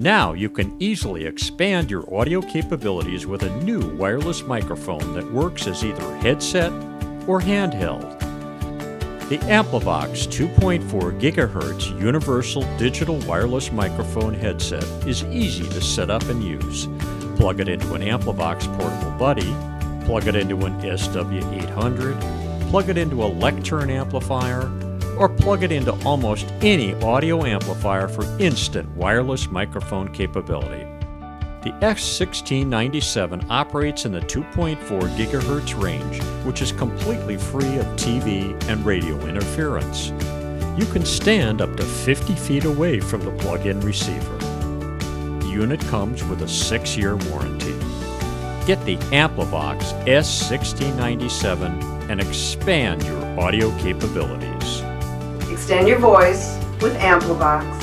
Now you can easily expand your audio capabilities with a new wireless microphone that works as either headset or handheld. The Amplivox 2.4 GHz universal digital wireless microphone headset is easy to set up and use. Plug it into an Amplivox portable buddy, plug it into an SW800, plug it into a Lectern amplifier, or plug it into almost any audio amplifier for instant wireless microphone capability. The S1697 operates in the 2.4 GHz range, which is completely free of TV and radio interference. You can stand up to 50 feet away from the plug-in receiver. The unit comes with a 6-year warranty. Get the Amplivox S1697 and expand your audio capabilities. Extend your voice with Amplivox.